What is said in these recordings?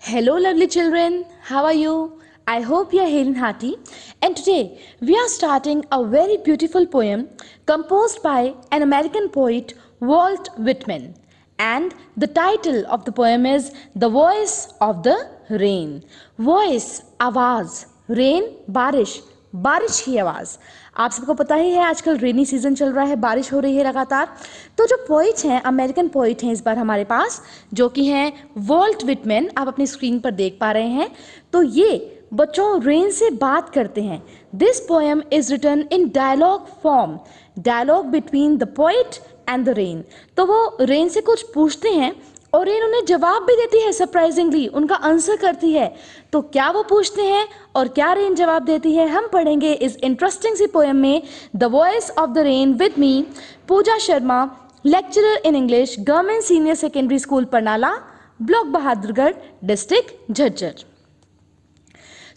Hello, lovely children. How are you? I hope you are hale and hearty. And today we are starting a very beautiful poem composed by an American poet, Walt Whitman. And the title of the poem is The Voice of the Rain. Voice, आवाज, rain, बारिश, बारिश की आवाज़ आप सबको पता ही है, आजकल रेनी सीज़न चल रहा है, बारिश हो रही है लगातार। तो जो पोइट हैं अमेरिकन पोइट हैं इस बार हमारे पास, जो कि हैं वॉल्ट विटमैन आप अपनी स्क्रीन पर देख पा रहे हैं। तो ये बच्चों रेन से बात करते हैं। This poem is written in dialogue form dialogue between the poet and the rain तो वो रेन से कुछ पूछते हैं और रेन उन्हें जवाब भी देती है सरप्राइजिंगली उनका आंसर करती है। तो क्या वो पूछते हैं और क्या रेन जवाब देती है? हम पढ़ेंगे इस इंटरेस्टिंग सी पोएम में the voice of the rain with me Pooja Sharma lecturer in English government senior secondary school Parnala block Bahadurgarh district Jhajjar.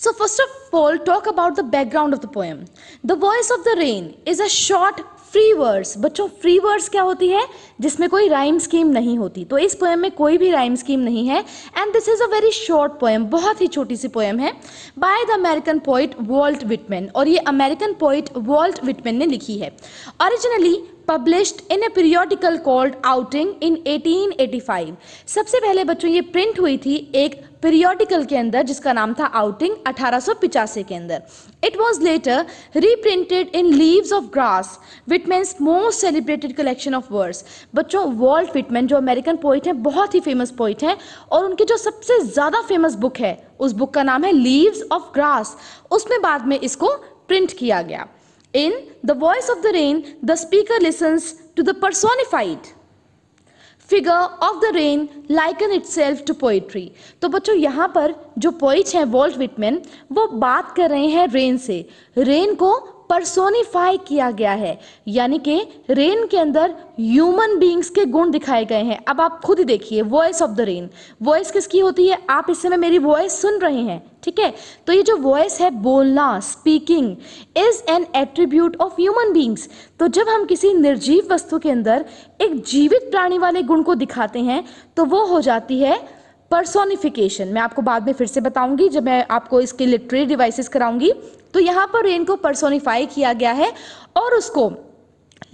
So first of all, talk about the background of the poem. The voice of the rain is a short free words. बच्चों, free words क्या होती है? जिसमें कोई rhyme scheme नहीं होती। तो इस पोएम में कोई भी राइम स्कीम नहीं है। And this is a very short poem बहुत ही छोटी सी पोएम है। By the American poet Walt Whitman और ये अमेरिकन पोइट वॉल्ट विटमैन ने लिखी है। Originally published in a periodical called Outing in 1885 सबसे पहले बच्चों, ये प्रिंट हुई थी एक पीरियोडिकल के अंदर, जिसका नाम था आउटिंग अठारह के अंदर। It was later reprinted in Leaves of Grass Whitman's most celebrated collection of words बच्चों वॉल्ट विटमैन जो अमेरिकन पोइट हैं, बहुत ही फ़ेमस पोइट हैं, और उनकी जो सबसे ज़्यादा फ़ेमस बुक है, उस बुक का नाम है लीव्स ऑफ़ ग्रास उसमें बाद में इसको प्रिंट किया गया। In the voice of the rain the speaker listens to the personified figure the rain likens itself to poetry तो बच्चों, यहाँ पर जो पोइट हैं वॉल्ट विटमैन वो बात कर रहे हैं रेन से। रेन को परसोनिफाई किया गया है। यानी कि रेन के अंदर ह्यूमन बींग्स के गुण दिखाए गए हैं। अब आप खुद ही देखिए voice of the rain voice किसकी होती है? आप इस समय मेरी वॉइस सुन रहे हैं, ठीक है? तो ये जो वॉइस है, बोलना speaking is an attribute of human beings तो जब हम किसी निर्जीव वस्तु के अंदर एक जीवित प्राणी वाले गुण को दिखाते हैं तो वो हो जाती है पर्सोनिफिकेशन मैं आपको बाद में फिर से बताऊँगी, जब मैं आपको इसके लिटरेरी डिवाइसेस कराऊँगी। तो यहाँ पर रेन को पर्सोनिफाई किया गया है और उसको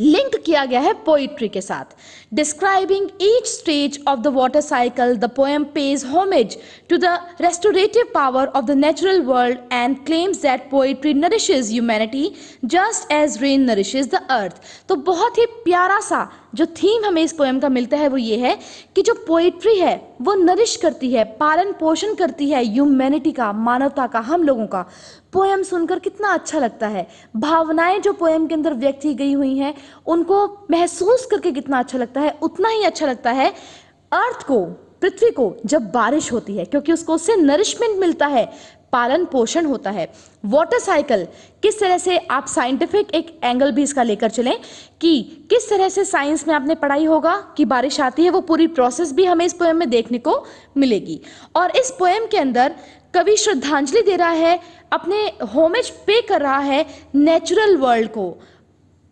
लिंक किया गया है पोइट्री के साथ। Describing each stage of the water cycle the poem pays homage to the restorative power of the natural world and claims that poetry nourishes humanity just as rain nourishes the earth तो बहुत ही प्यारा सा जो theme हमें इस poem का मिलता है वो ये है कि जो पोइट्री है, वो नरिश करती है, पालन पोषण करती है ह्यूमैनिटी का, मानवता का, हम लोगों का। पोएम सुनकर कितना अच्छा लगता है। भावनाएँ जो पोएम के अंदर व्यक्त की गई हुई हैं, उनको महसूस करके कितना अच्छा लगता है। उतना ही अच्छा लगता है अर्थ को, पृथ्वी को, जब बारिश होती है, क्योंकि उसको उससे नरिशमेंट मिलता है, पालन पोषण होता है। वाटर साइकिल किस तरह से आप साइंटिफिक एक एंगल भी इसका लेकर चलें कि किस तरह से साइंस में आपने पढ़ाई होगा कि बारिश आती है, वो पूरी प्रोसेस भी हमें इस पोएम में देखने को मिलेगी। और इस पोएम के अंदर कवि श्रद्धांजलि दे रहा है, अपने होमेज पे कर रहा है नेचुरल वर्ल्ड को।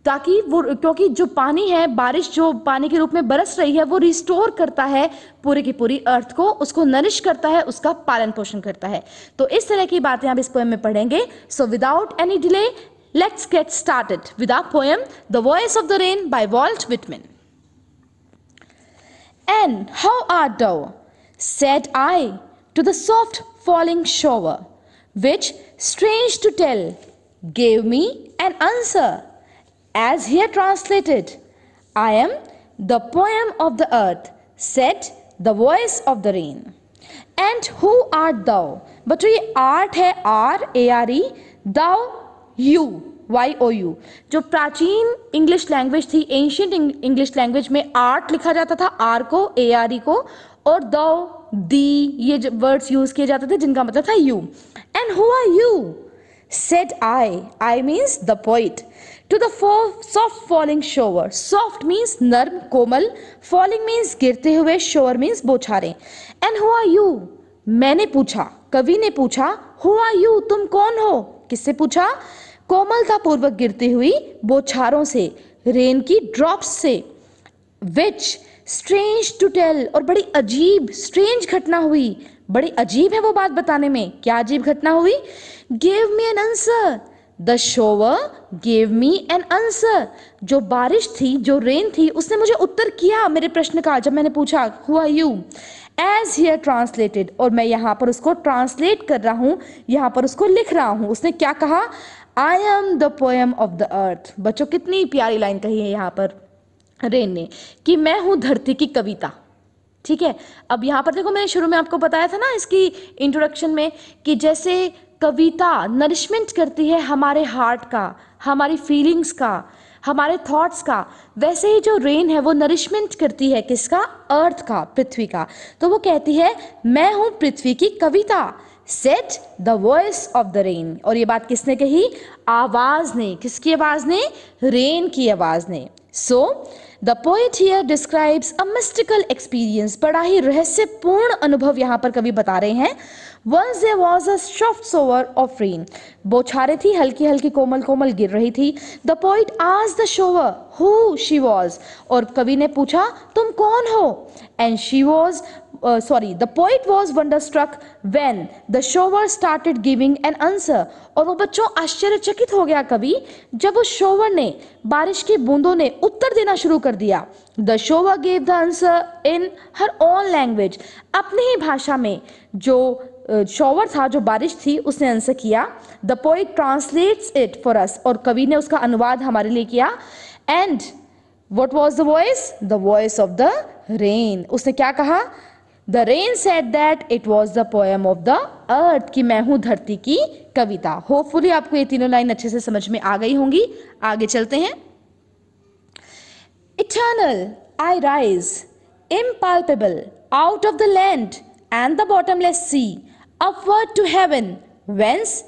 ताकि वो क्योंकि जो पानी है बारिश जो पानी के रूप में बरस रही है वो रिस्टोर करता है पूरी की पूरी अर्थ को उसको नरिश करता है उसका पालन पोषण करता है। तो इस तरह की बातें आप इस पोएम में पढ़ेंगे। So without any delay let's get started with our poem the voice of the rain by Walt Whitman and how art thou said I to the soft falling shower, which, strange to tell, gave me an answer. As here translated, I am the poem of the earth, said the voice of the rain. And who art thou? बच्चों ये art है R A R E thou you Y O U जो प्राचीन English language थी ancient English language में art लिखा जाता था आर को ए आर ई को और दो दी ये वर्ड्स यूज़ किए जाते थे जिनका मतलब था you and who are you said I I means the poet to the soft falling shower soft means नर्म, कोमल। फॉलिंग मीन्स गिरते हुए शोवर मीन्स बोछारे। एंड हु आर यू मैंने पूछा, कवि ने पूछा हु आर यू तुम कौन हो? किससे पूछा? कोमलता पूर्वक गिरती हुई बोछारों से रेन की ड्रॉप्स से। विच स्ट्रेंज टू टेल और बड़ी अजीब स्ट्रेंज घटना हुई। बड़ी अजीब है वो बात बताने में। क्या अजीब घटना हुई? Give me an answer the shower gave me an answer जो बारिश थी, जो रेन थी, उसने मुझे उत्तर किया मेरे प्रश्न का, जब मैंने पूछा हुआ यू एज हियर ट्रांसलेटेड और मैं यहाँ पर उसको ट्रांसलेट कर रहा हूँ, यहाँ पर उसको लिख रहा हूँ, उसने क्या कहा? I am the poem of the earth बच्चों, कितनी प्यारी लाइन कही है यहाँ पर रेन ने, कि मैं हूँ धरती की कविता। ठीक है? अब यहाँ पर देखो, मैंने शुरू में आपको बताया था ना इसकी इंट्रोडक्शन में, कि जैसे कविता नरिशमेंट करती है हमारे हार्ट का, हमारी फीलिंग्स का, हमारे थॉट्स का। वैसे ही जो रेन है वो नरिशमेंट करती है किसका? अर्थ का, पृथ्वी का। तो वो कहती है, मैं हूँ पृथ्वी की कविता। Said the voice of the rain और ये बात किसने कही? आवाज़ ने। किसकी आवाज़ ने? रेन की आवाज़ ने। So the poet here describes a mystical experience बड़ा ही रहस्यपूर्ण अनुभव यहाँ पर कवि बता रहे हैं। Once there was a soft shower of rain बोछारे थी हल्की हल्की कोमल कोमल गिर रही थी। द पोइट आज the shower who she was और कवि ने पूछा, तुम कौन हो? And she was sorry the poet was wonderstruck when the shower started giving an answer और वो बच्चों आश्चर्यचकित हो गया कवि जब उस शोवर ने, बारिश की बूंदों ने उत्तर देना शुरू कर दिया। The shower gave the answer in her own language अपनी ही भाषा में। जो शोवर था, जो बारिश थी, उसने आंसर किया। The poet translates it for us और कवि ने उसका अनुवाद हमारे लिए किया। And what was the voice the voice of the rain उसने क्या कहा? The rain said that it was the poem of the earth कि मैं हूँ धरती की कविता। होपफुली आपको ये तीनों लाइन अच्छे से समझ में आ गई होंगी। आगे चलते हैं। Eternal I rise impalpable out of the land and the bottomless sea upward to heaven whence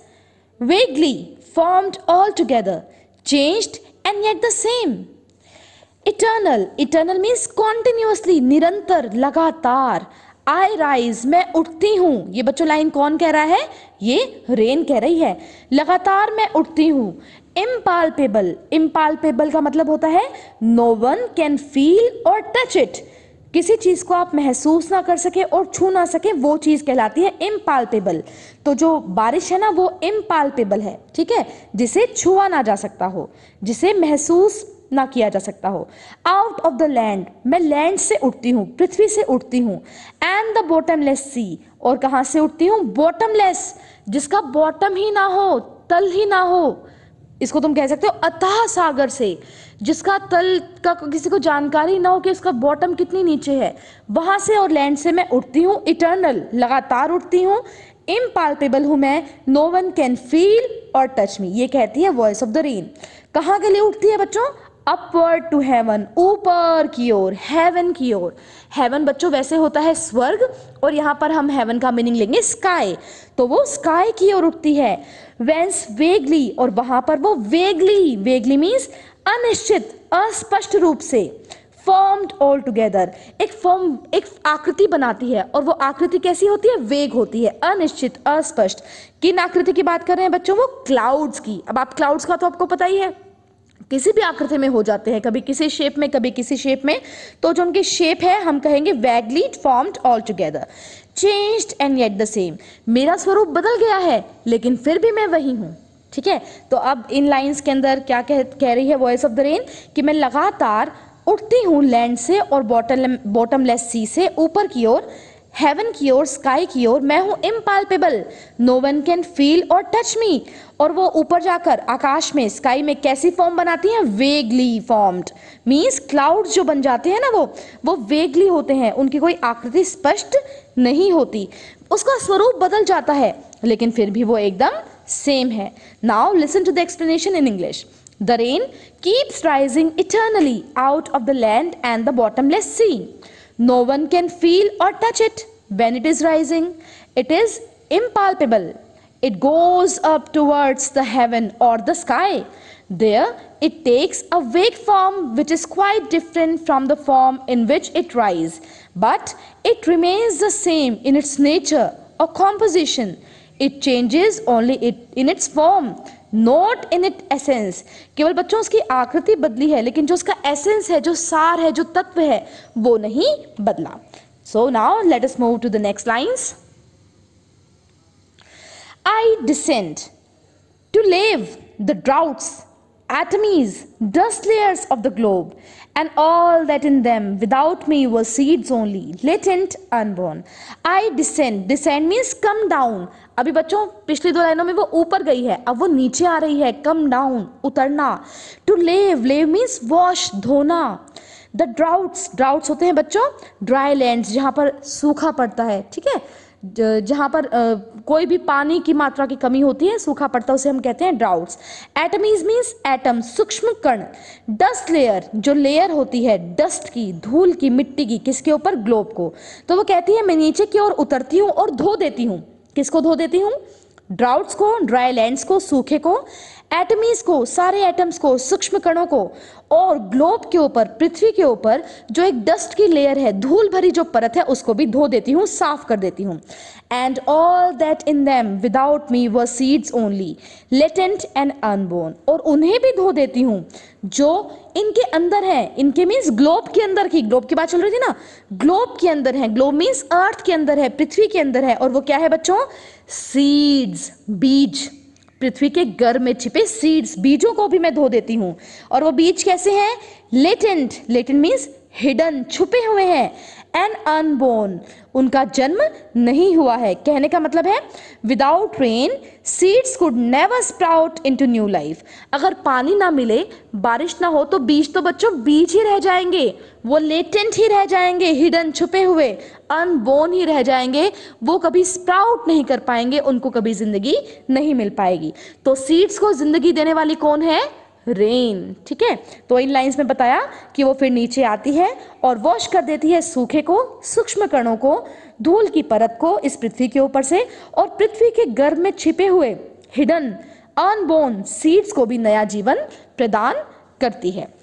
vaguely formed altogether changed and yet the same eternal eternal means continuously निरंतर, लगातार आई राइज, मैं उठती हूँ। ये बच्चों, लाइन कौन कह रहा है? ये रेन कह रही है। लगातार मैं उठती हूँ। इम्पाल्पेबल। इम्पाल्पेबल का मतलब होता है no one can feel or touch it किसी चीज़ को आप महसूस ना कर सके और छू ना सके, वो चीज़ कहलाती है इम्पाल्पेबल। तो जो बारिश है ना, वो इम्पाल्पेबल है, ठीक है? जिसे छुआ ना जा सकता हो, जिसे महसूस ना किया जा सकता हो। आउट ऑफ़ द लैंड मैं लैंड से उठती हूँ, पृथ्वी से उठती हूँ। एंड द बॉटमलेस सी और कहाँ से उठती हूँ? बॉटमलेस जिसका बॉटम ही ना हो, तल ही ना हो। इसको तुम कह सकते हो अतः सागर से, जिसका तल का किसी को जानकारी ना हो कि उसका बॉटम कितनी नीचे है। वहाँ से और लैंड से मैं उठती हूँ इटर्नल लगातार उठती हूँ। इम्पाल्पेबल हूँ मैं नो वन कैन फील और टच मी ये कहती है वॉइस ऑफ़ द रेन कहाँ के लिए उठती है बच्चों? अपवर्ड टू हेवन ऊपर की ओर हेवन की ओर। हेवन बच्चों वैसे होता है स्वर्ग, और यहाँ पर हम हेवन का मीनिंग लेंगे स्काई तो वो स्काई की ओर उठती है। वेंस वेगली और वहाँ पर वो वेगली वेगली मीन्स अनिश्चित, अस्पष्ट रूप से। फॉर्म्ड ऑल टुगेदर एक फॉर्म एक आकृति बनाती है, और वो आकृति कैसी होती है? वेग होती है। अनिश्चित, अस्पष्ट। किन आकृति की बात कर रहे हैं बच्चों? वो क्लाउड्स की। अब आप क्लाउड्स का तो आपको पता ही है। किसी भी आकृति में हो जाते हैं, कभी किसी शेप में, कभी किसी शेप में तो जो उनकी शेप है, हम कहेंगे vaguely formed altogether changed and yet the same मेरा स्वरूप बदल गया है, लेकिन फिर भी मैं वही हूँ, ठीक है? तो अब इन लाइंस के अंदर क्या कह कह रही है वॉइस ऑफ़ द रेन कि मैं लगातार उठती हूँ लैंड से और बॉटम बॉटमलेस सी से ऊपर की ओर हेवन की ओर स्काई की ओर, मैं हूँ impalpable no one can feel और टच मी और वो ऊपर जाकर आकाश में स्काई में कैसी फॉर्म बनाती हैं? वेगली फॉर्म्ड मीन्स क्लाउड्स जो बन जाते हैं ना वो वो वेगली होते हैं. उनकी कोई आकृति स्पष्ट नहीं होती. उसका स्वरूप बदल जाता है, लेकिन फिर भी वो एकदम सेम है. Now listen to the explanation in English the rain keeps rising eternally out of the land and the bottomless sea No one can feel or touch it when it is rising. It is impalpable. It goes up towards the heaven or the sky. There, it takes a vague form which is quite different from the form in which it rises, but it remains the same in its nature or composition. It changes only it in its form. Not in it essence केवल बच्चों, उसकी आकृति बदली है, लेकिन जो उसका essence है, जो सार है, जो तत्व है, वो नहीं बदला। So now let us move to the next lines I descend to lave the droughts atomies, dust layers of the globe, and all that in them without me were seeds only, latent, unborn. I descend. Descend means come down. अभी बच्चों पिछली दो लाइनों में वो ऊपर गई है अब वो नीचे आ रही है कम डाउन उतरना to lave lave means wash धोना द ड्राउट्स ड्राउट्स होते हैं बच्चों ड्राई लैंड जहाँ पर सूखा पड़ता है ठीक है जहाँ पर कोई भी पानी की मात्रा की कमी होती है, सूखा पड़ता है, उसे हम कहते हैं ड्राउट्स एटमीज मीन्स एटम सूक्ष्म कण. डस्ट लेयर जो लेयर होती है डस्ट की, धूल की, मिट्टी की, किसके ऊपर? ग्लोब को. तो वो कहती है, मैं नीचे की ओर उतरती हूँ और धो देती हूँ. किसको धो देती हूँ? ड्राउट्स को ड्राई लैंड्स को, सूखे को. एटमीज को, सारे एटम्स को सूक्ष्म कणों को और ग्लोब के ऊपर, पृथ्वी के ऊपर जो एक डस्ट की लेयर है, धूल भरी जो परत है, उसको भी धो देती हूँ, साफ़ कर देती हूँ। And all that in them without me were seeds only latent and unborn और उन्हें भी धो देती हूँ, जो इनके अंदर है। इनके मीन्स ग्लोब के अंदर की ग्लोब की बात चल रही थी ना? ग्लोब के अंदर है। ग्लोब मीन्स अर्थ के अंदर है, पृथ्वी के अंदर है। और वो क्या है बच्चों? सीड्स बीज। पृथ्वी के गर्भ में छिपे सीड्स बीजों को भी मैं धो देती हूँ। और वो बीज कैसे हैं? लेटेंट लेटेंट मीन्स हिडन छुपे हुए हैं। एंड अनबोर्न उनका जन्म नहीं हुआ है। कहने का मतलब है without rain seeds could never sprout into new life अगर पानी ना मिले, बारिश ना हो तो बीज तो बच्चों बीज ही रह जाएँगे। वो लेटेंट ही रह जाएँगे हिडन छुपे हुए। अनबोर्न ही रह जाएँगे। वो कभी स्प्राउट नहीं कर पाएँगे, उनको कभी ज़िंदगी नहीं मिल पाएगी। तो सीड्स को ज़िंदगी देने वाली कौन है? रेन ठीक है? तो इन लाइंस में बताया कि वो फिर नीचे आती है और वॉश कर देती है सूखे को, सूक्ष्म कणों को, धूल की परत को इस पृथ्वी के ऊपर से और पृथ्वी के गर्भ में छिपे हुए हिडन अनबोर्न सीड्स को भी नया जीवन प्रदान करती है।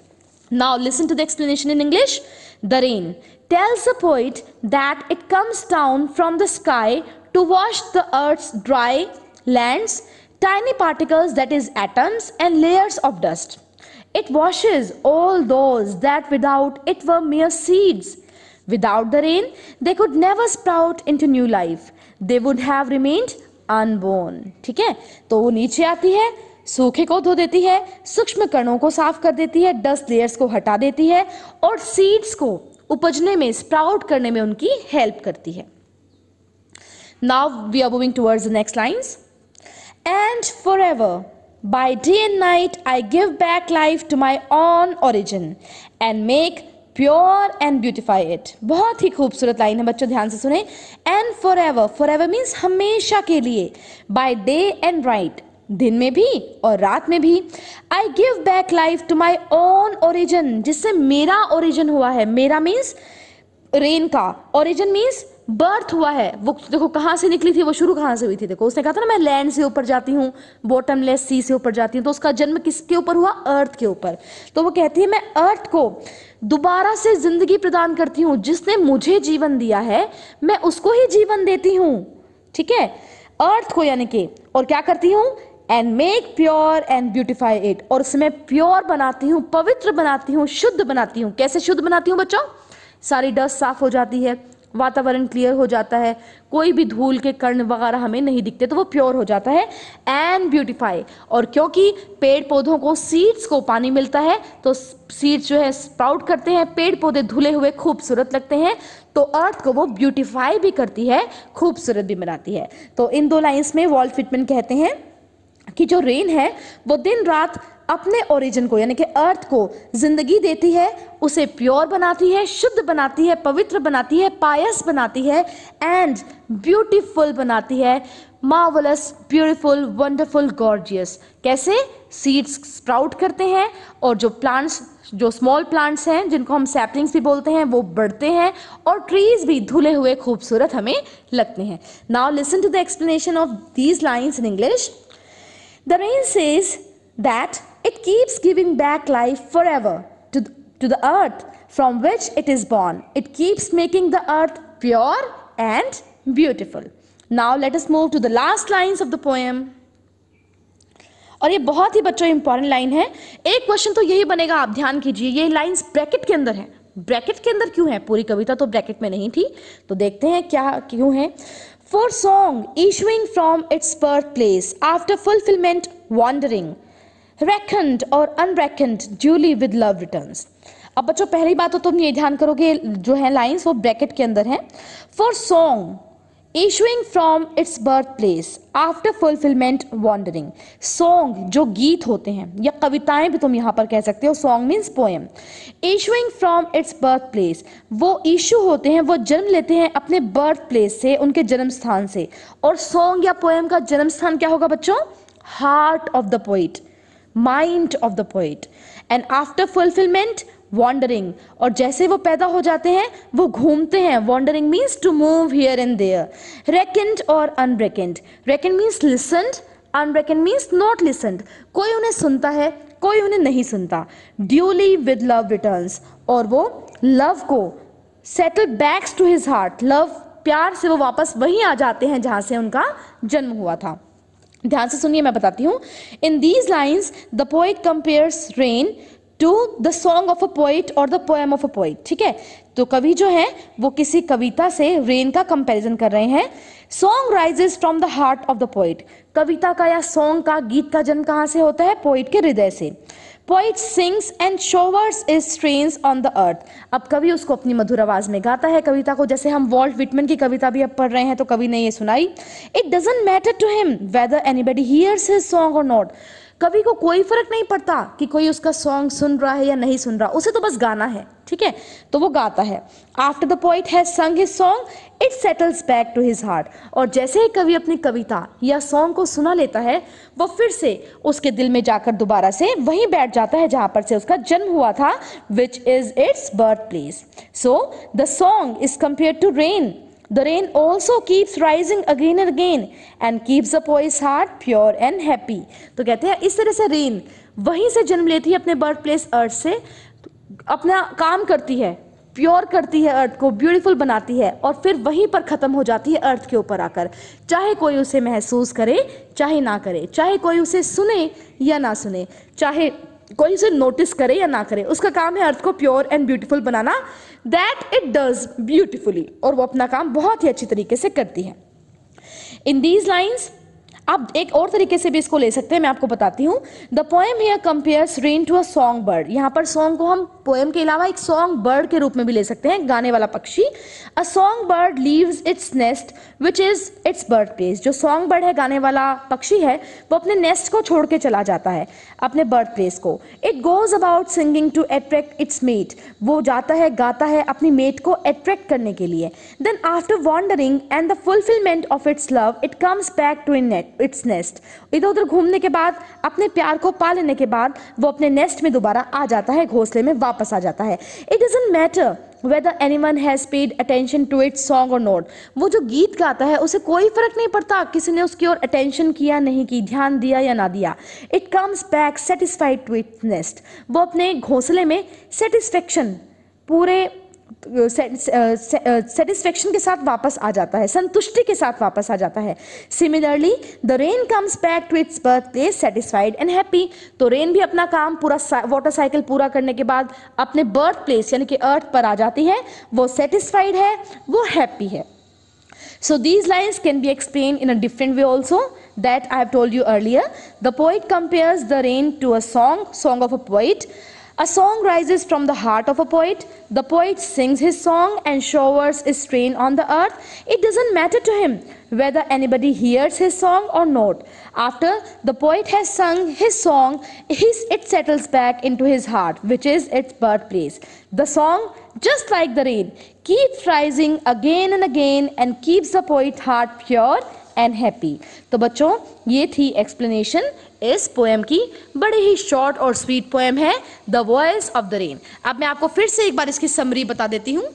Now listen to the explanation in English the rain tells a poet that it comes down from the sky to wash the earth's dry lands. Tiny particles that is atoms and layers of dust. It washes all those that without it were mere seeds. Without the rain, they could never sprout into new life. They would have remained unborn. ठीक है तो वो नीचे आती है सूखे को धो देती है सूक्ष्म कणों को साफ़ कर देती है डस्ट लेयर्स को हटा देती है और सीड्स को उपजने में स्प्राउट करने में उनकी हेल्प करती है now we are moving towards the next lines and forever. By day and night, I give back life to my own origin and make pure and beautify it बहुत ही खूबसूरत लाइन है बच्चों ध्यान से सुने. And for ever for ever means हमेशा के लिए. बाय डे एंड राइट दिन में भी और रात में भी. I give back life to my own origin जिससे मेरा ओरिजिन हुआ है. मेरा मीन्स रेन का. ओरिजिन मीन्स बर्थ हुआ है। वो देखो कहाँ से निकली थी, वो शुरू कहाँ से हुई थी? देखो, उसने कहा था ना, मैं लैंड से ऊपर जाती हूँ बॉटमलेस सी से ऊपर जाती हूँ। तो उसका जन्म किसके ऊपर हुआ? अर्थ के ऊपर। तो वो कहती है, मैं अर्थ को दोबारा से ज़िंदगी प्रदान करती हूँ। जिसने मुझे जीवन दिया है, मैं उसको ही जीवन देती हूँ। ठीक है? अर्थ को यानी कि, और क्या करती हूँ? And make pure and beautify it और उसमें प्योर बनाती हूँ, पवित्र बनाती हूँ, शुद्ध बनाती हूँ। कैसे शुद्ध बनाती हूँ बच्चों? सारी डस्ट साफ़ हो जाती है। वातावरण क्लियर हो जाता है, कोई भी धूल के कर्ण वगैरह हमें नहीं दिखते तो वो प्योर हो जाता है एंड ब्यूटिफाई और क्योंकि पेड़ पौधों को सीड्स को पानी मिलता है तो सीड्स जो है स्प्राउट करते हैं, पेड़ पौधे धुले हुए खूबसूरत लगते हैं तो अर्थ को वो ब्यूटिफाई भी करती है, खूबसूरत भी बनाती है. तो इन दो लाइन्स में वॉल्ट फिटमैन कहते हैं। कि जो रेन है, वो दिन रात अपने ओरिजिन को, यानी कि अर्थ को ज़िंदगी देती है, उसे प्योर बनाती है, शुद्ध बनाती है, पवित्र बनाती है पायस बनाती है एंड ब्यूटीफुल बनाती है मार्वलस ब्यूटीफुल वंडरफुल गॉर्जियस कैसे? सीड्स स्प्राउट करते हैं, और जो प्लांट्स जो स्मॉल प्लांट्स हैं, जिनको हम सैपलिंग्स भी बोलते हैं, वो बढ़ते हैं, और ट्रीज भी धुले हुए, खूबसूरत हमें लगते हैं. Now listen to the explanation of these lines in English the rain says that It keeps giving back life forever to, to the earth from which it is born. It keeps making the earth pure and beautiful. Now let us move to the last lines of the poem. और ये बहुत ही बच्चों important line है एक question तो यही बनेगा आप ध्यान कीजिए ये लाइंस ब्रैकेट के अंदर है ब्रैकेट के अंदर क्यों है? पूरी कविता तो ब्रैकेट में नहीं थी तो देखते हैं क्या, क्यों है। For song issuing from its birth place after fulfilment wandering reckoned और unreckoned duly with love return अब बच्चों, पहली बात तो तुम ये ध्यान करोगे, जो है लाइन्स वो ब्रैकेट के अंदर है। For song issuing from its birth place after fulfilment wandering song जो गीत होते हैं, या कविताएँ भी तुम यहाँ पर कह सकते हो song means poem issuing from its birth place वो इशू होते हैं, वो जन्म लेते हैं अपने बर्थ प्लेस से, उनके जन्म स्थान से. और सॉन्ग या पोएम का जन्म स्थान क्या होगा बच्चों? Heart of the poet mind of the poet and after fulfilment wandering और जैसे वो पैदा हो जाते हैं, वो घूमते हैं. Wandering means to move here and there reckoned और unreckoned reckoned means listened unreckoned means not listened कोई उन्हें सुनता है, कोई उन्हें नहीं सुनता. ड्यूली विद लव रिटर्न्स और वो लव को settle backs to his heart love प्यार से वो वापस वहीं आ जाते हैं जहाँ से उनका जन्म हुआ था. ध्यान से सुनिए, मैं बताती हूँ. In these lines the poet compares rain to the song of a poet और the poem of a poet ठीक है? तो कवि जो है, वो किसी कविता से रेन का कंपैरिजन कर रहे हैं। Song rises from the heart of the poet कविता का या सॉन्ग का, गीत का जन्म कहाँ से होता है? पोइट के हृदय से। Poet sings and showers is strains on the earth अब कवि उसको अपनी मधुर आवाज़ में गाता है, कविता को जैसे हम वॉल्ट विटमन की कविता भी अब पढ़ रहे हैं तो कवि ने ये सुनाई। It doesn't matter to him whether anybody hears his song और नॉट कवि को कोई फ़र्क नहीं पड़ता कि कोई उसका सॉन्ग सुन रहा है या नहीं सुन रहा, उसे तो बस गाना है, ठीक है? तो वो गाता है। After the poet has sung his song it settles back to his heart और जैसे ही कवि अपनी कविता या सॉन्ग को सुना लेता है, वो फिर से उसके दिल में जाकर दोबारा से वहीं बैठ जाता है जहाँ पर से उसका जन्म हुआ था which is its birth place so the song is compare to rain The rain also keeps rising again and again and keeps the poet's heart pure and happy. तो कहते हैं, इस तरह से रेन वहीं से जन्म लेती है अपने बर्थ प्लेस अर्थ से अपना काम करती है प्योर करती है अर्थ को ब्यूटीफुल बनाती है और फिर वहीं पर ख़त्म हो जाती है अर्थ के ऊपर आकर चाहे कोई उसे महसूस करे, चाहे ना करे, चाहे कोई उसे सुने या ना सुने, चाहे कोई उसे नोटिस करे या ना करे, उसका काम है अर्थ को प्योर एंड ब्यूटीफुल बनाना दैट इट डज ब्यूटिफुली और वो अपना काम बहुत ही अच्छी तरीके से करती है। इन दीज लाइन्स आप एक और तरीके से भी इसको ले सकते हैं, मैं आपको बताती हूँ। The poem here compares rain to a song bird यहाँ पर सॉन्ग को हम पोएम के अलावा एक सॉन्ग बर्ड के रूप में भी ले सकते हैं, गाने वाला पक्षी। A song bird leaves its nest which is its bird place जो सॉन्ग बर्ड है, गाने वाला पक्षी है, वो अपने नेस्ट को छोड़ के चला जाता है, अपने बर्थ प्लेस को। It goes about singing to attract its mate वो जाता है, गाता है अपनी मेट को अट्रैक्ट करने के लिए। Then after wandering and the fulfilment of its love it comes back to in net its nest. इधर उधर घूमने के बाद, अपने प्यार को पा लेने के बाद, वो अपने नेस्ट में दोबारा आ जाता है, घोंसले में वापस आ जाता है। It doesn't matter whether anyone has paid attention to its song और नोट वो जो गीत गाता है, उसे कोई फ़र्क नहीं पड़ता किसी ने उसकी ओर अटेंशन किया, नहीं की, ध्यान दिया या ना दिया। It comes back satisfied to its nest वो अपने घोंसले में सेटिस्फेक्शन पूरे सेटिस्फेक्शन के साथ वापस आ जाता है संतुष्टि के साथ वापस आ जाता है similarly the rain comes back to its birth place satisfied and happy तो रेन भी अपना काम पूरा वाटर साइकिल पूरा करने के बाद अपने बर्थ प्लेस यानी कि अर्थ पर आ जाती है वो सेटिस्फाइड है वो हैप्पी है So these lines can be explained in a different way also that I have told you earlier. The poet compares the rain to a song, song of a poet. A song rises from the heart of a poet. The poet sings his song and showers his strain on the earth. It doesn't matter to him whether anybody hears his song or not. After the poet has sung his song, his, it settles back into his heart, which is its birthplace. The song, just like the rain, keeps rising again and again and keeps the poet's heart pure and happy तो बच्चों ये थी explanation इस poem की। बड़ी ही short और sweet poem है the voice of the rain अब मैं आपको फिर से एक बार इसकी समरी बता देती हूँ।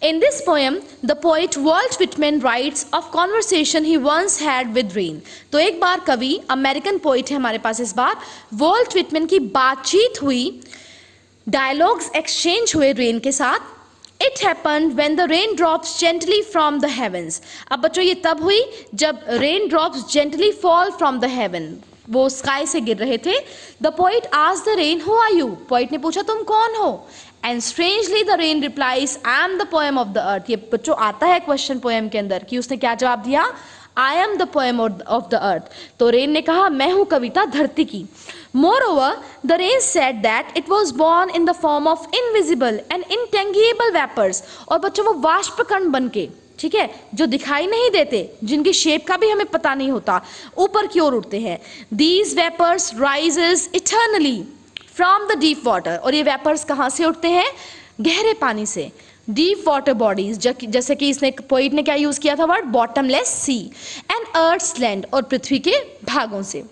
In this poem, the poet Walt Whitman writes of conversation he once had with rain. तो एक बार कवि अमेरिकन पोइट है हमारे पास इस बार वॉल्ट विटमैन की बातचीत हुई डायलॉग्स एक्सचेंज हुए रेन के साथ। It happen when the rain drops gently from the heavens अब बच्चों, ये तब हुई जब rain drops gently fall from the heaven वो स्काई से गिर रहे थे। द पोइट आज the rain who are you poet ने पूछा, तुम कौन हो? And strangely the rain replies I am the poem of the earth ये बच्चों, आता है क्वेश्चन पोएम के अंदर कि उसने क्या जवाब दिया? I am the poem of the earth तो रेन ने कहा, मैं हूँ कविता धरती की. Moreover the rain said that it was born in the form of invisible and intangible vapours और बच्चों, वो वाष्पकण बन के, ठीक है, जो दिखाई नहीं देते, जिनकी शेप का भी हमें पता नहीं होता, ऊपर की ओर उठते हैं। These vapours rises eternally from the deep water और ये वेपर्स कहाँ से उठते हैं? गहरे पानी से। डीप वाटर बॉडीज जैसे कि इसने पोइट ने क्या यूज़ किया था word bottomless sea and earth land और पृथ्वी के भागों से।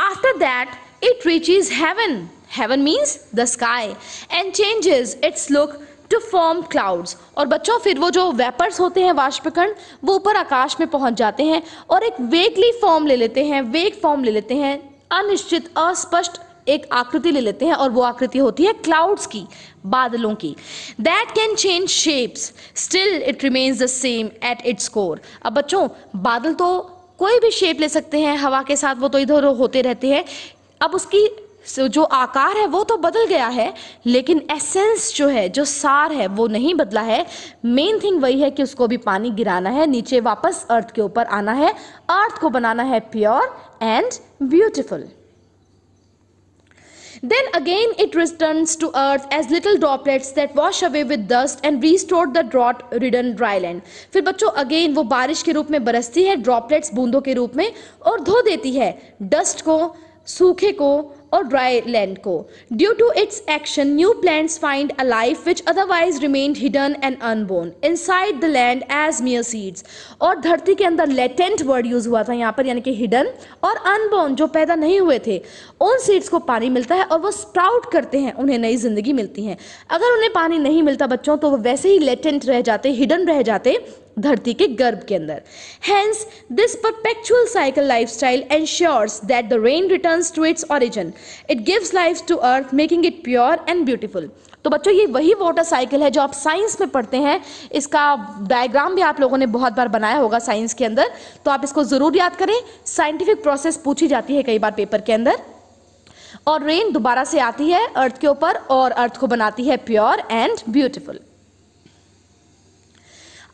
After that it reaches heaven heaven means the sky and changes its look to form clouds और बच्चों, फिर वो जो वेपर्स होते हैं वाष्पकण वो ऊपर आकाश में पहुँच जाते हैं और एक वेगली फॉर्म ले लेते हैं वेग फॉर्म ले लेते हैं, अनिश्चित, अस्पष्ट एक आकृति ले लेते हैं और वो आकृति होती है क्लाउड्स की। बादलों की। That can change shapes still it remains the same at its core अब बच्चों, बादल तो कोई भी शेप ले सकते हैं, हवा के साथ वो तो इधर उधर होते रहते हैं। अब उसकी जो आकार है, वो तो बदल गया है, लेकिन एसेंस जो है, जो सार है, वो नहीं बदला है। मेन थिंग वही है कि उसको भी पानी गिराना है, नीचे वापस अर्थ के ऊपर आना है। अर्थ को बनाना है pure and beautiful Then again it returns to earth as little droplets that wash away with dust and restore the drought ridden dry land. फिर बच्चों अगेन वो बारिश के रूप में बरसती है ड्रॉपलेट्स बूंदों के रूप में और धो देती है डस्ट को सूखे को और ड्राई लैंड को। Due to its action new plants find a life which otherwise remained hidden and unborn inside the land as mere seeds और धरती के अंदर लेटेंट वर्ड यूज़ हुआ था, यहाँ पर यानी कि हिडन और अनबोर्न जो पैदा नहीं हुए थे, उन सीड्स को पानी मिलता है और वो स्प्राउट करते हैं, उन्हें नई ज़िंदगी मिलती है। अगर उन्हें पानी नहीं मिलता बच्चों तो वो वैसे ही लेटेंट रह जाते हिडन रह जाते धरती के गर्भ के अंदर। Hence this perpetual cycle life style ensures that the rain return to its origin it gives life to earth making it pure and beautiful तो बच्चों, ये वही वाटर साइकिल है जो आप साइंस में पढ़ते हैं। इसका डायग्राम भी आप लोगों ने बहुत बार बनाया होगा साइंस के अंदर। तो आप इसको ज़रूर याद करें। साइंटिफिक प्रोसेस पूछी जाती है कई बार पेपर के अंदर। और रेन दोबारा से आती है अर्थ के ऊपर और अर्थ को बनाती है pure and beautiful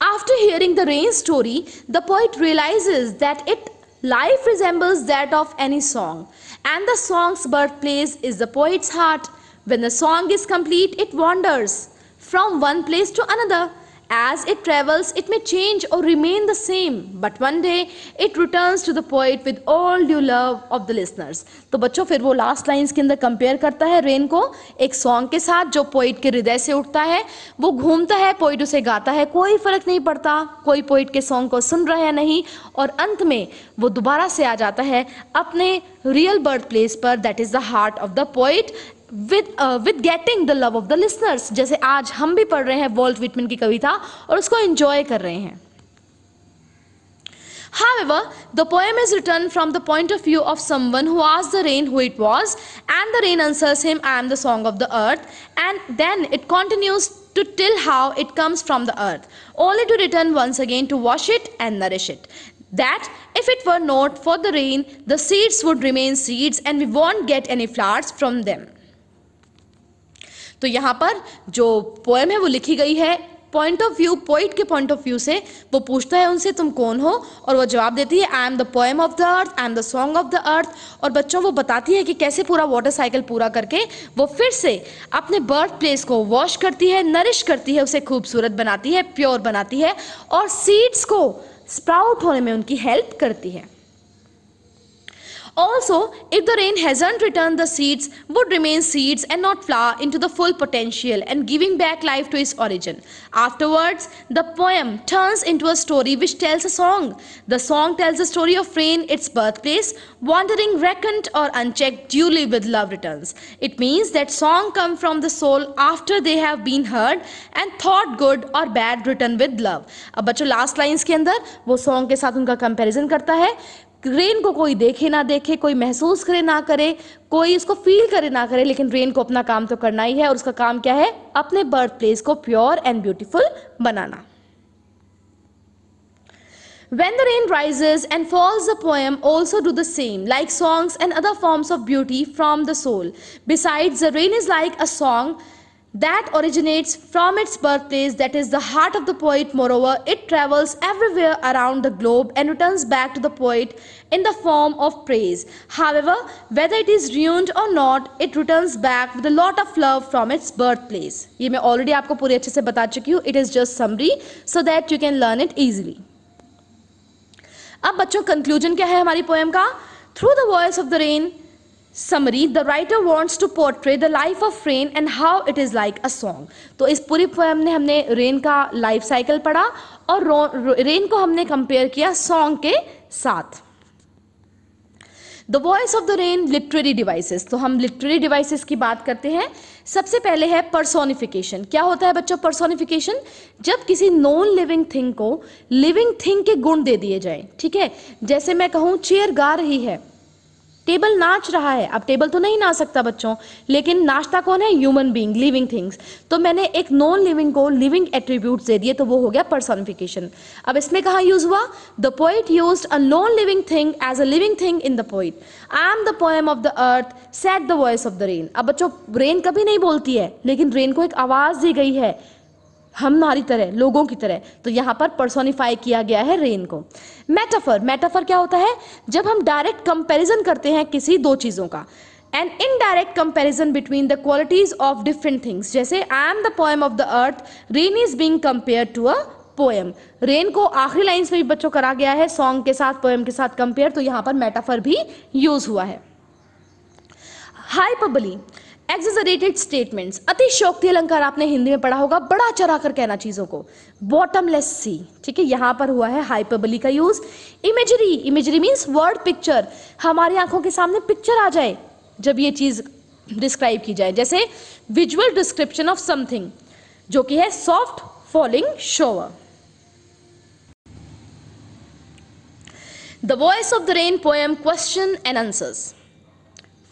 After hearing the rain story, the poet realizes that its life resembles that of any song, and the song's birthplace is the poet's heart. When the song is complete, it wanders from one place to another As it travels, it may change or remain the same, but one day it returns to the poet with all due love of the listeners. तो बच्चों फिर वो last lines के अंदर compare करता है rain को एक सॉन्ग के साथ जो पोइट के हृदय से उठता है वो घूमता है पोइट उसे गाता है कोई फ़र्क नहीं पड़ता कोई पोइट के सॉन्ग को सुन रहा है नहीं और अंत में वो दोबारा से आ जाता है अपने रियल बर्थ प्लेस पर that is the heart of the poet with with getting the love of the listeners जैसे आज हम भी पढ़ रहे हैं वॉल्ट विटमिन की कविता और उसको एंजॉय कर रहे हैं However, the poem is written from the point of view of someone who asked the rain who it was, and the rain answers him, I am the song of the earth, and then it continues to tell how it comes from the earth, only to return once again to wash it and nourish it. That if it were not for the rain, the seeds would remain seeds and we won't get any flowers from them. तो यहाँ पर जो poem है वो लिखी गई है। Point of view poet के पॉइंट ऑफ़ व्यू से वो पूछता है उनसे, तुम कौन हो? और वो जवाब देती है I am the poem of the earth I am the song of the earth और बच्चों, वो बताती है कि कैसे पूरा वाटर साइकिल पूरा करके वो फिर से अपने बर्थ प्लेस को वॉश करती है नरिश करती है, उसे खूबसूरत बनाती है प्योर बनाती है और सीड्स को स्प्राउट होने में उनकी हेल्प करती है। Also, if the rain hasn't returned the seeds, would remain seeds and not flower into the full potential and giving back life to its origin. Afterwards, the poem turns into a story which tells a song. The song tells the story of rain, its birthplace, wandering reckoned or unchecked duly with love returns. It means that song come from the soul after they have been heard and thought good or bad written with love. अब बच्चों last lines के अंदर वो song के साथ उनका comparison करता है रेन को कोई देखे ना देखे कोई महसूस करे ना करे कोई इसको फील करे ना करे लेकिन रेन को अपना काम तो करना ही है और उसका काम क्या है अपने बर्थ प्लेस को प्योर एंड ब्यूटीफुल बनाना When the rain rises and falls, the poem also do the same, like songs and other forms of beauty from the soul. Besides, the rain is like a song that originates from its birthplace, that is the heart of the poet. Moreover, it travels everywhere around the globe and returns back to the poet in the form of praise. However, whether it is ruined or not, it returns back with a lot of love from its birthplace. ये मैं already आपको पूरे अच्छे से बता चुकी हूँ. It is just summary so that you can learn it easily. अब बच्चों कंक्लूजन क्या है हमारी पोएम का through the voice of the rain Summary the writer wants to portray the life of rain and how it is like a song तो इस पूरी poem ने हमने रेन का लाइफ साइकिल पढ़ा और रेन को हमने कंपेयर किया सॉन्ग के साथ। The voice of the rain literary devices तो हम लिटरेरी डिवाइसेस की बात करते हैं। सबसे पहले है परसोनिफिकेशन क्या होता है बच्चों परसोनिफिकेशन जब किसी नॉन लिविंग थिंग को लिविंग थिंग के गुण दे दिए जाए, ठीक है? जैसे मैं कहूँ, चेयर गा रही है। टेबल नाच रहा है। अब टेबल तो नहीं नाच सकता बच्चों, लेकिन नाचता कौन है? ह्यूमन बींग लिविंग थिंग्स तो मैंने एक नॉन लिविंग को लिविंग एट्रीब्यूट दे दिए तो वो हो गया पर्सोनिफिकेशन अब इसमें कहा यूज़ हुआ? The poet use a non living thing as a living thing in the poet I am the poem of the earth said the voice of the rain अब बच्चों रेन कभी नहीं बोलती है, लेकिन रेन को एक आवाज़ दी गई है। हमारी तरह, लोगों की तरह। तो यहाँ पर पर्सोनिफाई किया गया है रेन को। मेटाफर मेटाफर क्या होता है? जब हम डायरेक्ट कंपैरिजन करते हैं किसी दो चीज़ों का। An indirect comparison between the qualities of different things जैसे I am the poem of the earth rain is being compare to a poem rain को आखिरी लाइन्स में भी बच्चों करा गया है सॉन्ग के साथ पोएम के साथ कंपेयर तो यहाँ पर मेटाफर भी यूज़ हुआ है। हाइपबली एक्सेजरेटेड स्टेटमेंट्स अति शोक्ति अलंकार, आपने हिंदी में पढ़ा होगा, बड़ा चरा कर कहना चीज़ों को। बॉटमलेस सी ठीक है, यहाँ पर हुआ है हाइपरबली का use imagery imagery means word picture हमारी आँखों के सामने पिक्चर आ जाए, जब ये चीज़ डिस्क्राइब की जाए। जैसे विजुअल डिस्क्रिप्शन ऑफ़ समथिंग जो कि है soft falling shower the voice of the rain poem question and answers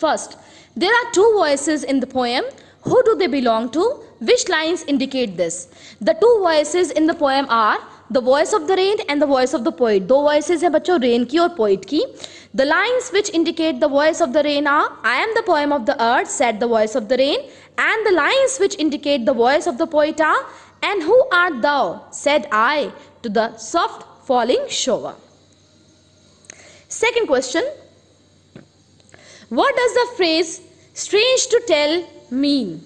First There are two voices in the poem. Who do they belong to? Which lines indicate this? The two voices in the poem are the voice of the rain and the voice of the poet. दो voices हैं बच्चों rain की और poet की. The lines which indicate the voice of the rain are I am the poem of the earth said the voice of the rain and the lines which indicate the voice of the poet are and who art thou said I to the soft falling shower. Second question what does the phrase strange to tell mean?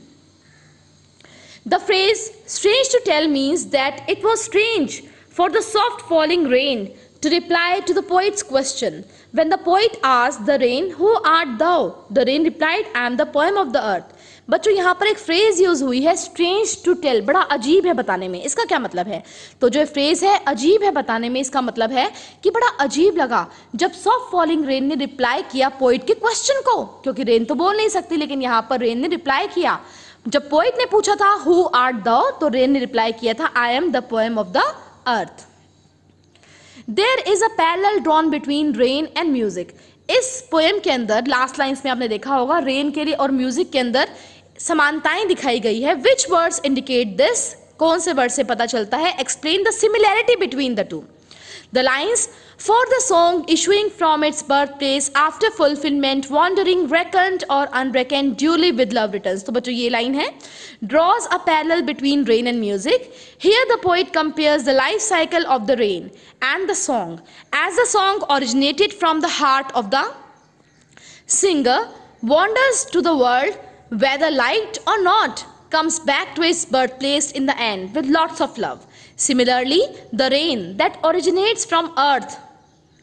The phrase strange to tell means that it was strange for the soft falling rain to reply to the poet's question. When the poet asked the rain, Who art thou? The rain replied, I am the poem of the earth. बच्चों, यहाँ पर एक phrase use हुई है strange to tell बड़ा अजीब है बताने में। इसका क्या मतलब है? तो जो फ्रेज है, अजीब है बताने में, इसका मतलब है कि बड़ा अजीब लगा जब सॉफ्ट फॉलिंग रेन ने रिप्लाई किया पोइट के क्वेश्चन को। क्योंकि रेन तो बोल नहीं सकती, लेकिन यहाँ पर रेन ने रिप्लाई किया। जब पोइट ने पूछा था हु आर्ट द तो रेन ने रिप्लाई किया था I am the poem of the earth there is a parallel drawn between rain and music इस पोएम के अंदर लास्ट लाइन्स में आपने देखा होगा रेन के लिए और म्यूज़िक के अंदर समानताएँ दिखाई गई है। विच वर्ड्स इंडिकेट दिस कौन से वर्ड से पता चलता है? Explain the similarity between the two the lines for the song issuing from its birth place after fulfilment wandering reckoned और unreckoned duly with love return तो बच्चों, ये लाइन है। Draws a parallel between rain and music here the poet compare the life cycle of the rain and the song as the song originated from the heart of the singer wanders to the world whether liked or not, comes back to its birthplace in the end with lots of love. Similarly, the rain that originates from earth,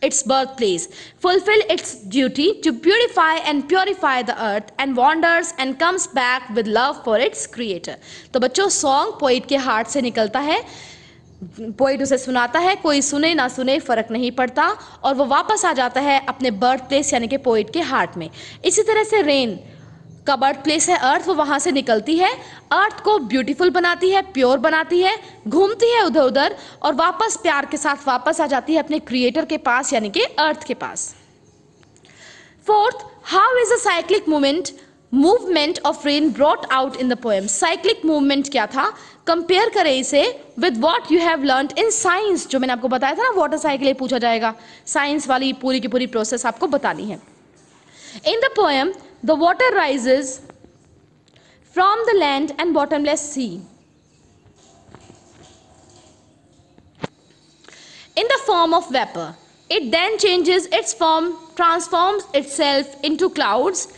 its birthplace, fulfill its duty to purify and purify the earth and wanders and comes back with love for its creator. तो बच्चों song poet के heart से निकलता है poet उसे सुनाता है कोई सुने ना सुने फ़र्क नहीं पड़ता और वो वापस आ जाता है अपने बर्थ प्लेस यानी कि पोइट के हार्ट में इसी तरह से रेन का बर्थ प्लेस है अर्थ वो वहाँ से निकलती है अर्थ को ब्यूटीफुल बनाती है प्योर बनाती है, घूमती है उधर उधर और वापस प्यार के साथ वापस आ जाती है अपने क्रिएटर के पास, यानी कि अर्थ के पास। Fourth how is a cyclic movement movement of rain brought out in the poem cyclic movement क्या था? कंपेयर करें इसे with what you have learn in science जो मैंने आपको बताया था ना वाटर साइकिल पूछा जाएगा। साइंस वाली पूरी की पूरी प्रोसेस आपको बतानी है। In the poem the water rises from the land and bottomless sea. In the form of vapor, it then changes its form, transforms itself into clouds.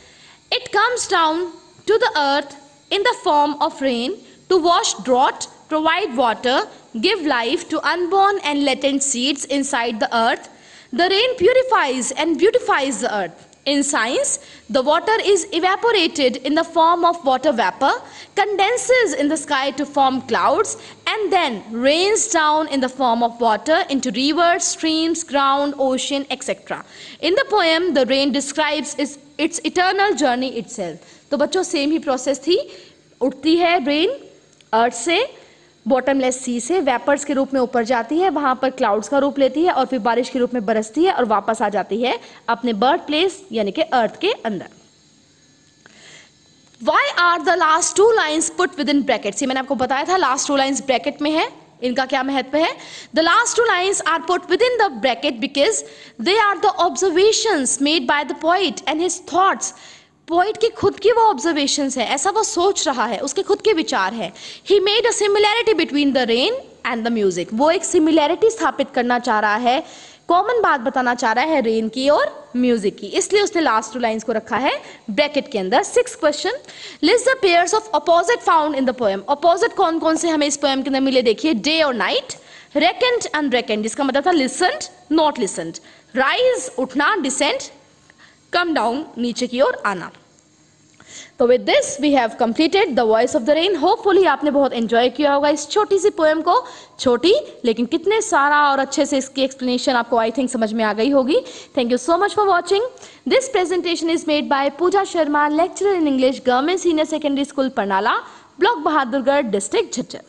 It comes down to the earth in the form of rain to wash drought, provide water, give life to unborn and latent seeds inside the earth. The rain purifies and beautifies the earth. In science, the water is evaporated in the form of water vapor, condenses in the sky to form clouds, and then rains down in the form of water into rivers, streams, ground, ocean, etc. In the poem, the rain describes its, its eternal journey itself. तो बच्चों same ही process थी उठती है rain अर्थ से bottomless सी से vapours के रूप में ऊपर जाती है, वहाँ पर क्लाउड्स का रूप लेती है और फिर बारिश के रूप में बरसती है और वापस आ जाती है अपने बर्थ प्लेस यानी कि अर्थ के अंदर। Why are the last two lines put within bracket ये मैंने आपको बताया था लास्ट टू लाइन्स ब्रैकेट में है। इनका क्या महत्व है? The last two lines are put within the bracket because they are the observation made by the poet and his thoughts poet की खुद की वो ऑब्जर्वेशन है, ऐसा वो सोच रहा है, उसके खुद के विचार है। He made a similarity between the rain and the music वो एक सिमिलैरिटी स्थापित करना चाह रहा है कॉमन बात बताना चाह रहा है रेन की और म्यूज़िक की। इसलिए उसने लास्ट टू लाइंस को रखा है ब्रैकेट के अंदर। Six question list the pairs of opposite found in the poem opposite कौन कौन से हमें इस पोएम के अंदर मिले? देखिए डे और नाइट रेकेंड एंड रेकेंड जिसका मतलब था लिसनड नॉट लिसनड राइज उठना डिसेंट कम डाउन नीचे की ओर आना। तो with this we have completed the voice of the rain hopefully आपने बहुत एंजॉय किया होगा इस छोटी सी पोएम को। छोटी, लेकिन कितने सारा और अच्छे से इसकी एक्सप्लेनेशन आपको आई थिंक समझ में आ गई होगी। Thank you so much for watching this presentation is made by Pooja Sharma lecturer in English government senior secondary school Parnala block Bahadurgarh district Jhajjar